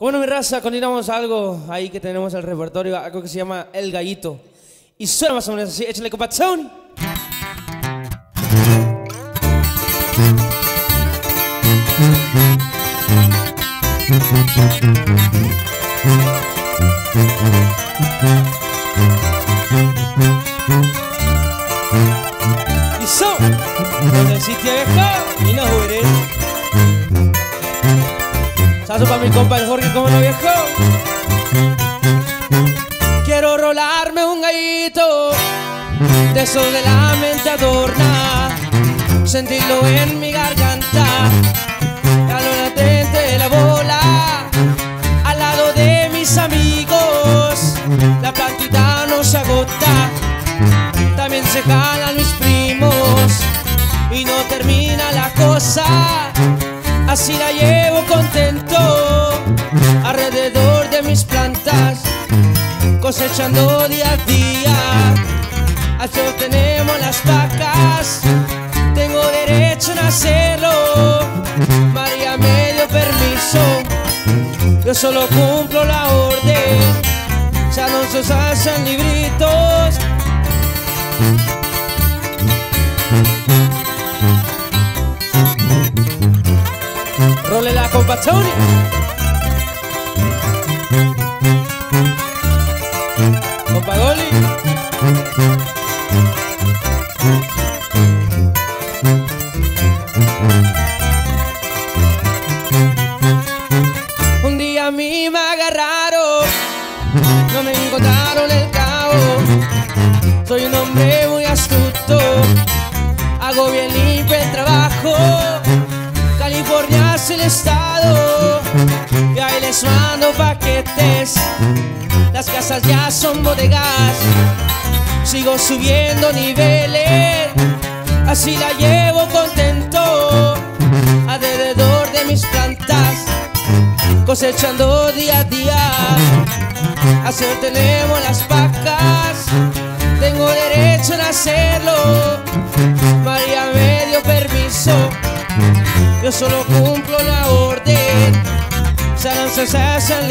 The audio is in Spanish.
Bueno, mi raza, continuamos algo ahí que tenemos el repertorio, algo que se llama El Gallito. Y suena más o menos así, échale compasión. Y son, en el sitio viejo y no jugué. Sazo para mi compa el Jorge, como no viejo. Quiero rolarme un gallito de esos de la mente adorna, sentirlo en mi garganta, calor latente de la bola, al lado de mis amigos, la plantita no se agota, también se jalan mis primos y no termina la cosa. Así la llevo contento alrededor de mis plantas, cosechando día a día. Así tenemos las vacas, tengo derecho a hacerlo. María me dio permiso, yo solo cumplo la orden. Ya no se hacen libritos. Tony. Compa Goli. Un día a mí me agarraron, no me encontraron el cabo. Soy un hombre muy astuto, hago bien limpio el trabajo. El estado y ahí les mando paquetes. Las casas ya son bodegas, sigo subiendo niveles, así la llevo contento alrededor de mis plantas, cosechando día a día. Así tenemos las vacas, tengo derecho a hacerlo. yo solo cumplo la orden. Salan, salsa, sal,